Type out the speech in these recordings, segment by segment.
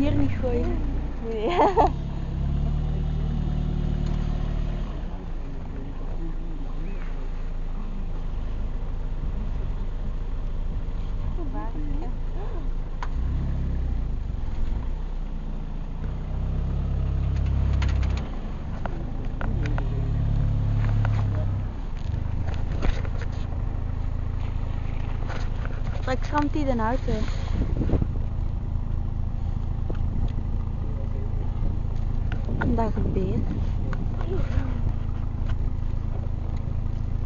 hier niet gooien. Nee. Straks ramt hij de auto. En dat gebeurt.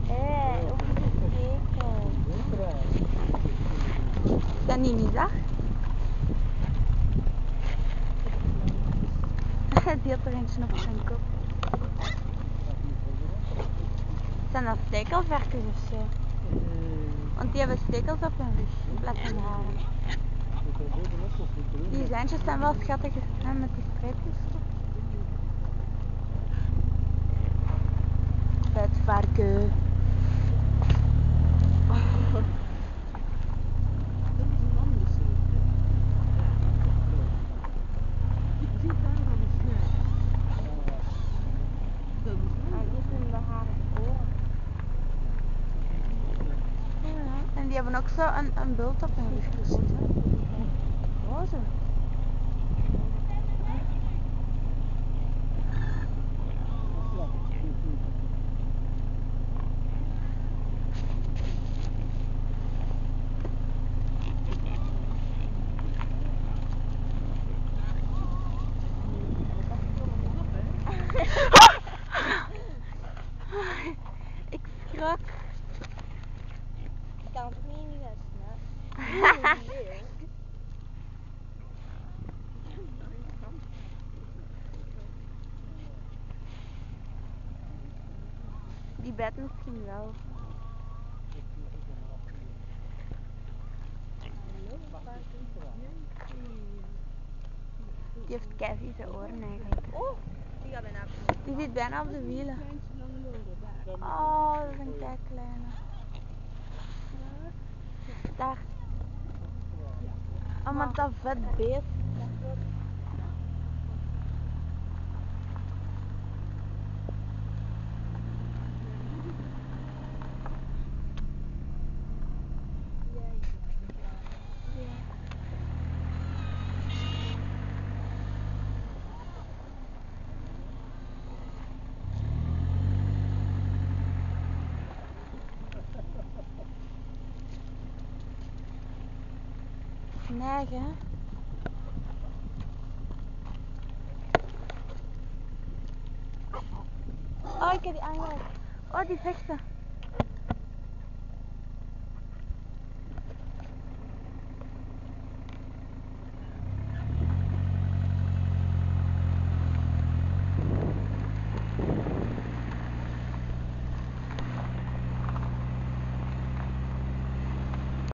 Hé, over de stekel. Is dat niet zacht? Die had er eentje op zijn kop. Zijn dat stekelvarkens of zo? Want die hebben stekels op hun rug in plaats van haren. Die zijntjes zijn wel schattig met die streepjes. Het varken. Maar die zijn de haren voor. Ja, en die hebben ook zo een, een bult op hun rug gezet. hè. Roze. Ik schrok. Ik kan het niet best, hè? Die bed misschien wel. Die heeft keivieze oren eigenlijk. Die zit bijna op de wielen. Oh, dat is een kei kleine. Daar. Oh, maar dat vet beest. Hè? Oh, ik heb die aangeraakt. Oh, die vechten.